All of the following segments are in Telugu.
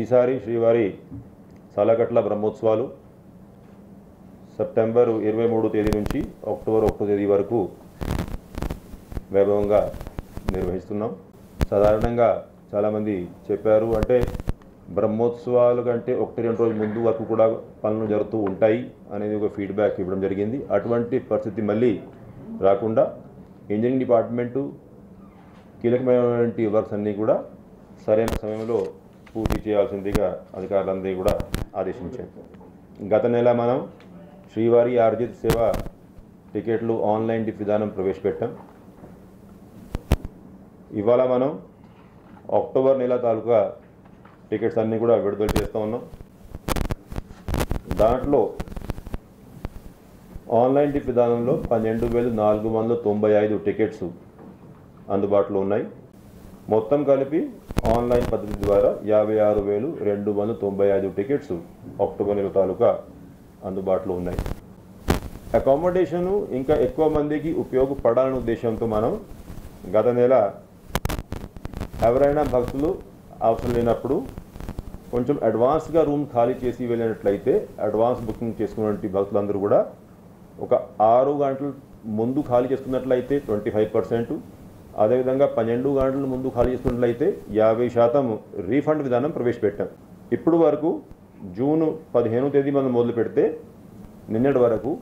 ఈసారి శ్రీవారి సాలగట్ల బ్రహ్మోత్సవాలు సెప్టెంబర్ ఇరవై మూడు తేదీ నుంచి అక్టోబర్ ఒకటో తేదీ వరకు వైభవంగా నిర్వహిస్తున్నాం. సాధారణంగా చాలామంది చెప్పారు అంటే బ్రహ్మోత్సవాలు కంటే ఒకటి రెండు రోజుల ముందు వరకు కూడా పనులు జరుగుతూ ఉంటాయి అనేది ఒక ఫీడ్బ్యాక్ ఇవ్వడం జరిగింది. అటువంటి పరిస్థితి మళ్ళీ రాకుండా ఇంజనీరింగ్ డిపార్ట్మెంటు కీలకమైనటువంటి వర్క్స్ అన్నీ కూడా సరైన సమయంలో పూర్తి చేయాల్సిందిగా అధికారులందరూ కూడా ఆదేశించారు. గత నెల మనం శ్రీవారి ఆర్జిత్ సేవ టికెట్లు ఆన్లైన్ టిప్ విధానం ప్రవేశపెట్టాం. ఇవాళ మనం అక్టోబర్ నెల తాలూకా టికెట్స్ అన్నీ కూడా విడుదల చేస్తూ ఉన్నాం. దాంట్లో ఆన్లైన్ టిప్ విధానంలో పన్నెండు వేలు నాలుగు వందల తొంభై ఐదు టికెట్స్ అందుబాటులో ఉన్నాయి. మొత్తం కలిపి ఆన్లైన్ పద్ధతి ద్వారా యాభై ఆరు వేలు రెండు వందల తొంభై ఐదు టికెట్స్ అక్టోబర్ నెల తాలూకా అందుబాటులో ఉన్నాయి. అకామిడేషను ఇంకా ఎక్కువ మందికి ఉపయోగపడాలనే ఉద్దేశంతో మనం గత నెల ఎవరైనా భక్తులు అవసరం లేనప్పుడు కొంచెం అడ్వాన్స్గా రూమ్ ఖాళీ చేసి వెళ్ళినట్లయితే అడ్వాన్స్ బుకింగ్ చేసుకున్నటువంటి భక్తులందరూ కూడా ఒక ఆరు గంటలు ముందు ఖాళీ చేసుకున్నట్లయితే ట్వంటీ ఫైవ్ పర్సెంట్ అదేవిధంగా పన్నెండు గంటల ముందు ఖాళీ చేస్తున్నట్లయితే యాభై శాతం రీఫండ్ విధానం ప్రవేశపెట్టాం. ఇప్పుడు వరకు జూన్ పదిహేను తేదీ మనం మొదలు పెడితే నిన్నటి వరకు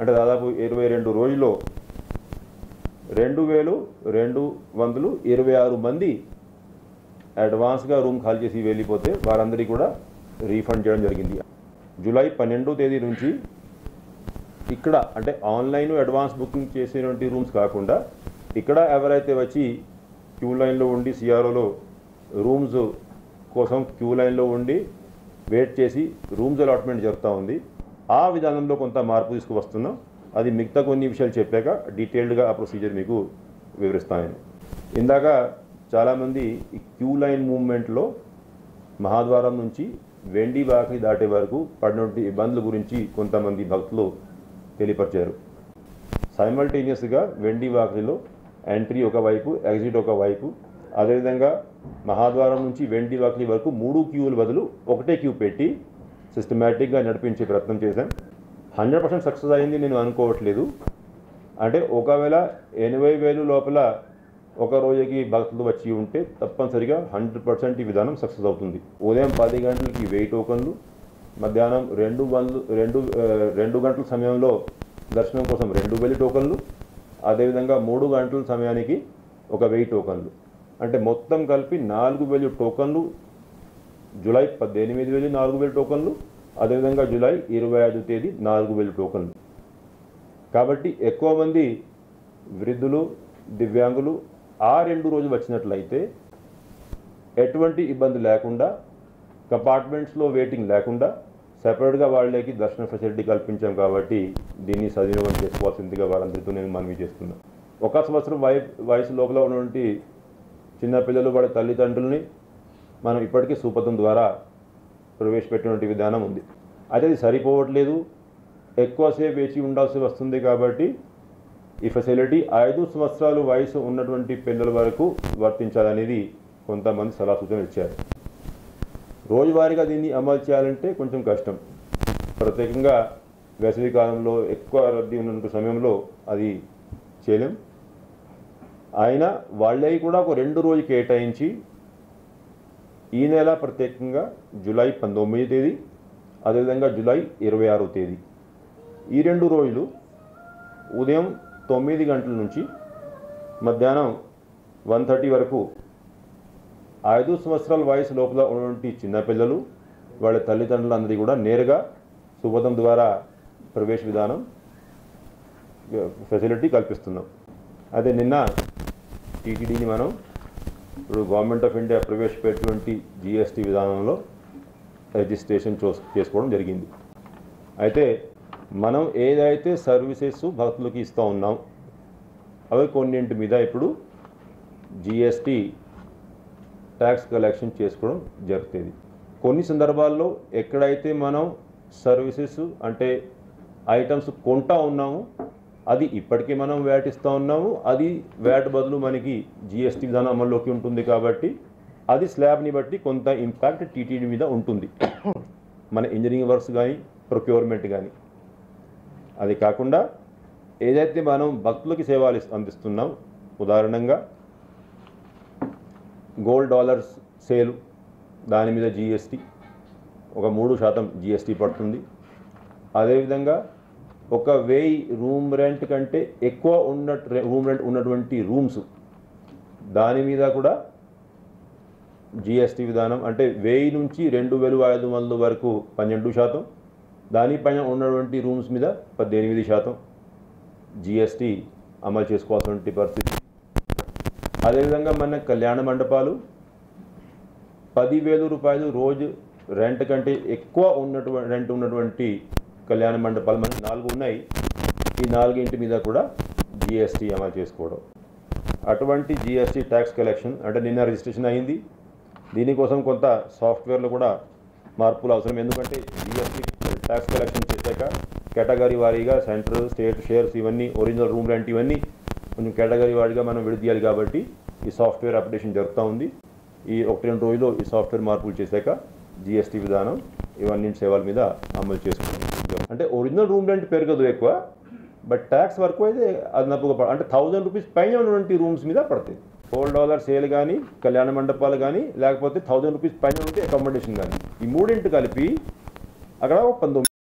అంటే దాదాపు ఇరవై రెండు రోజుల్లో రెండు వేలు రెండు వందలు ఇరవై ఆరు మంది అడ్వాన్స్గా రూమ్ ఖాళీ చేసి వెళ్ళిపోతే వారందరికీ కూడా రీఫండ్ చేయడం జరిగింది. జూలై పన్నెండో తేదీ నుంచి ఇక్కడ అంటే ఆన్లైన్ అడ్వాన్స్ బుకింగ్ చేసినటువంటి రూమ్స్ కాకుండా ఇక్కడ ఎవరైతే వచ్చి క్యూ లైన్లో ఉండి సిఆర్ఓలో రూమ్స్ కోసం క్యూ లైన్లో ఉండి వెయిట్ చేసి రూమ్స్ అలాట్మెంట్ జరుగుతూ ఉంది. ఆ విధానంలో కొంత మార్పు తీసుకువస్తున్నాం. అది మిగతా కొన్ని విషయాలు చెప్పాక డీటెయిల్డ్గా ఆ ప్రొసీజర్ మీకు వివరిస్తాను ఇందాక చాలామంది ఈ క్యూ లైన్ మూవ్మెంట్లో మహాద్వారం నుంచి వెండి బాకి దాటే వరకు పడినటువంటి ఇబ్బందుల గురించి కొంతమంది భక్తులు తెలియపరిచారు. సైమల్టేనియస్గా వెండి వాకిలో ఎంట్రీ ఒకవైపు ఎగ్జిట్ ఒకవైపు అదేవిధంగా మహాద్వారం నుంచి వెండి వాకిలి వరకు మూడు క్యూల బదులు ఒకటే క్యూ పెట్టి సిస్టమేటిక్గా నడిపించే ప్రయత్నం చేశాం. హండ్రెడ్ పర్సెంట్ సక్సెస్ అయింది నేను అనుకోవట్లేదు. అంటే ఒకవేళ ఎనభై వేలు లోపల ఒక రోజుకి భక్తులు వచ్చి ఉంటే తప్పనిసరిగా హండ్రెడ్ పర్సెంట్ ఈ విధానం సక్సెస్ అవుతుంది. ఉదయం పది గంటలకి వెయ్యి టోకన్లు మధ్యాహ్నం రెండు వందలు రెండు రెండు గంటల సమయంలో దర్శనం కోసం రెండు వేలు టోకన్లు అదేవిధంగా మూడు గంటల సమయానికి ఒక వెయ్యి టోకన్లు. అంటే మొత్తం కలిపి నాలుగు వేలు టోకన్లు జూలై పద్దెనిమిది వేలు నాలుగు వేలు టోకన్లు అదేవిధంగా జూలై ఇరవై ఐదు తేదీ నాలుగు వేలు టోకన్లు. కాబట్టి ఎక్కువ మంది వృద్ధులు దివ్యాంగులు ఆ రెండు రోజులు వచ్చినట్లయితే ఎటువంటి ఇబ్బంది లేకుండా కంపార్ట్మెంట్స్లో వెయిటింగ్ లేకుండా సెపరేట్గా వాళ్ళకి దర్శన ఫెసిలిటీ కల్పించాం కాబట్టి దీన్ని సద్వినియోగం చేసుకోవాల్సిందిగా వారందరితో నేను మనవి చేస్తున్నాను ఒక సంవత్సరం వయ వయసు లోపల ఉన్నటువంటి చిన్నపిల్లలు వాళ్ళ తల్లిదండ్రుల్ని మనం ఇప్పటికీ సూపథం ద్వారా ప్రవేశపెట్టినటువంటి విధానం ఉంది. అయితే అది సరిపోవట్లేదు. ఎక్కువసేపు వేచి ఉండాల్సి వస్తుంది కాబట్టి ఈ ఫెసిలిటీ ఐదు సంవత్సరాలు వయసు ఉన్నటువంటి పిల్లల వరకు వర్తించాలనేది కొంతమంది సలహా సూచనలు ఇచ్చారు. రోజువారీగా దీన్ని అమలు చేయాలంటే కొంచెం కష్టం. ప్రత్యేకంగా వేసవి కాలంలో ఎక్కువ రద్దీ ఉన్న సమయంలో అది చేయలేం. అయినా వాళ్ళే కూడా ఒక రెండు రోజు కేటాయించి ఈ నెల ప్రత్యేకంగా జూలై పంతొమ్మిది తేదీ అదేవిధంగా జూలై ఇరవై ఆరో తేదీ. ఈ రెండు రోజులు ఉదయం తొమ్మిది గంటల నుంచి మధ్యాహ్నం వన్ థర్టీ వరకు ఐదు సంవత్సరాల వయసు లోపల ఉన్నటువంటి చిన్నపిల్లలు వాళ్ళ తల్లిదండ్రులందరికీ కూడా నేరుగా సుబోధం ద్వారా ప్రవేశ విధానం ఫెసిలిటీ కల్పిస్తున్నాం. అదే నిన్న టీటీడీని మనం ఇప్పుడు గవర్నమెంట్ ఆఫ్ ఇండియా ప్రవేశపెట్టినటువంటి జిఎస్టీ విధానంలో రిజిస్ట్రేషన్ చూ చేసుకోవడం జరిగింది. అయితే మనం ఏదైతే సర్వీసెస్ భక్తులకి ఇస్తూ ఉన్నాం అవి కొన్నింటి మీద ఇప్పుడు జిఎస్టీ ట్యాక్స్ కలెక్షన్ చేసుకోవడం జరుగుతుంది. కొన్ని సందర్భాల్లో ఎక్కడైతే మనం సర్వీసెస్ అంటే ఐటమ్స్ కొంటా ఉన్నాము అది ఇప్పటికీ మనం వ్యాట్ ఇస్తూ ఉన్నాము. అది వ్యాట్ బదులు మనకి జిఎస్టీ విధానం అమల్లోకి ఉంటుంది కాబట్టి అది స్లాబ్ని బట్టి కొంత ఇంపాక్ట్ టీటీడీ మీద ఉంటుంది. మన ఇంజనీరింగ్ వర్క్స్ కానీ ప్రొక్యూర్మెంట్ కానీ అది కాకుండా ఏదైతే మనం భక్తులకి సేవలు అందిస్తున్నాం ఉదాహరణంగా గోల్డ్ డాలర్స్ సేల్ దాని మీద జిఎస్టీ ఒక మూడు శాతం జిఎస్టీ పడుతుంది. అదేవిధంగా ఒక వెయ్యి రూమ్ రెంట్ కంటే ఎక్కువ ఉన్న రూమ్ రెంట్ ఉన్నటువంటి రూమ్స్ దాని మీద కూడా జిఎస్టీ విధానం అంటే వెయ్యి నుంచి రెండు వేలు ఐదు వందల వరకు పన్నెండు శాతం దానిపైన ఉన్నటువంటి రూమ్స్ మీద పద్దెనిమిది శాతం జిఎస్టీ అమలు చేసుకోవాల్సిన పరిస్థితి అదేవిధంగా మన కళ్యాణ మండపాలు పదివేల రూపాయలు రోజు రెంట్ కంటే ఎక్కువ ఉన్నటువంటి రెంట్ ఉన్నటువంటి కళ్యాణ మండపాలు మనకి నాలుగు ఉన్నాయి. ఈ నాలుగింటి మీద కూడా జిఎస్టీ అమలు చేసుకోవడం. అటువంటి జిఎస్టీ ట్యాక్స్ కలెక్షన్ అంటే నిన్న రిజిస్ట్రేషన్ అయింది. దీనికోసం కొంత సాఫ్ట్వేర్లో కూడా మార్పులు అవసరం. ఎందుకంటే జిఎస్టీ ట్యాక్స్ కలెక్షన్ చేశాక కేటగిరీ వారీగా సెంటర్ స్టేట్ షేర్స్ ఇవన్నీ ఒరిజినల్ రూమ్ రెంట్ ఇవన్నీ కొంచెం కేటగిరీ వాడిగా మనం విడదీయాలి కాబట్టి ఈ సాఫ్ట్వేర్ అప్డేషన్ జరుగుతూ ఉంది. ఈ ఒకటి రెండు రోజుల్లో ఈ సాఫ్ట్వేర్ మార్పులు చేశాక జిఎస్టీ విధానం ఇవన్నీ సేవల మీద అమలు చేసుకుంటాం. అంటే ఒరిజినల్ రూమ్ రెంట్ పెరగదు ఎక్కువ బట్ ట్యాక్స్ వరకు అయితే అదనపుగా అంటే థౌజండ్ రూపీస్ పైన ఉన్నటువంటి రూమ్స్ మీద పడతాయి. ఫోర్ డాలర్ సేల్ కానీ కళ్యాణ మండపాలు కానీ లేకపోతే థౌజండ్ రూపీస్ పైన ఉంటే అకామిడేషన్ కానీ ఈ మూడింటి కలిపి అక్కడ ఒక పంతొమ్మిది